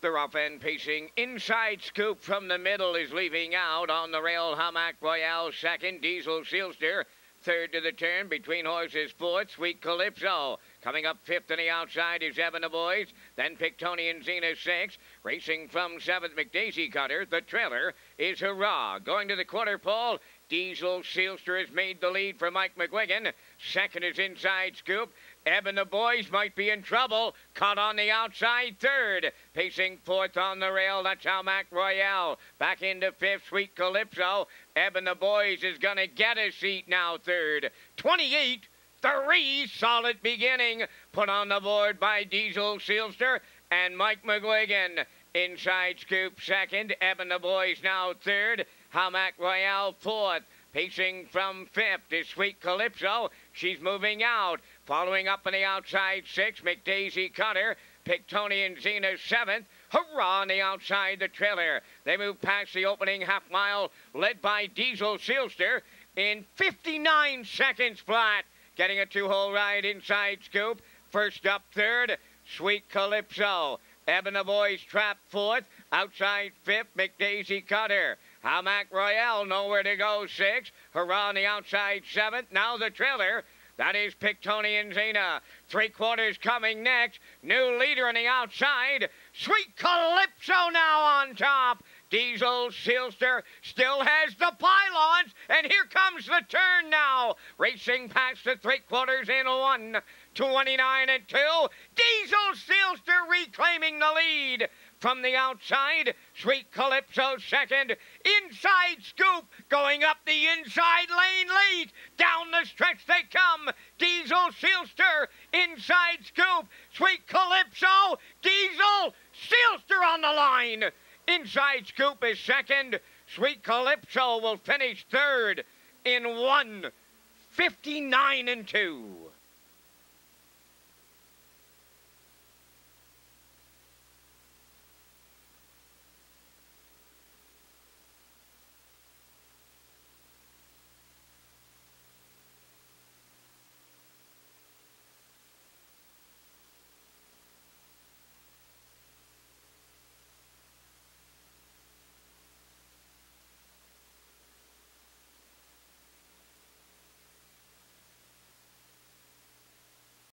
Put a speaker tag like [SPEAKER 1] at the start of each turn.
[SPEAKER 1] The rough end pacing inside scoop from the middle is leaving out on the rail. Hamac Royale second. Diesel Sealster third to the turn between horses fourth. Sweet Calypso coming up fifth on the outside is Evan the Boys. Then Pictonian Xena six. Racing from seventh McDaisy Cutter. The trailer is Hurrah. Going to the quarter pole. Diesel Sealster has made the lead for Mike McGuigan. Second is Inside Scoop. Ebb and the boys might be in trouble. Caught on the outside third. Pacing fourth on the rail. That's Hamac Royale. Back into fifth. Sweet Calypso. Ebb and the boys is going to get a seat now third. 28. Three solid beginning. Put on the board by Diesel Sealster and Mike McGuigan. Inside Scoop second. Eben the boys now third. Hamac Royale fourth. Pacing from fifth is Sweet Calypso. She's moving out. Following up on the outside six, McDaisy Cutter. Pictonian Xena seventh. Hurrah on the outside, the trailer. They move past the opening half mile, led by Diesel Sealster in 59 seconds flat. Getting a two-hole ride inside scoop. First up third, Sweet Calypso. Eben the Boys trap fourth. Outside fifth, McDaisy Cutter. Hamac Royale nowhere to go six. Hurrah on the outside seventh. Now the trailer. That is Pictonian Xena. Three quarters coming next. New leader on the outside. Sweet Calypso now on top. Diesel Sealster still has the pylons, and here comes the turn now. Racing past the three quarters in one, 29 and two. Diesel Sealster reclaiming the lead. From the outside, Sweet Calypso second. Inside Scoop going up the inside lane late. Down the stretch they come. Diesel Sealster, inside Scoop. Sweet Calypso, Diesel Sealster on the line. Inside Scoop is second. Sweet Calypso will finish third in one. 59 and 2.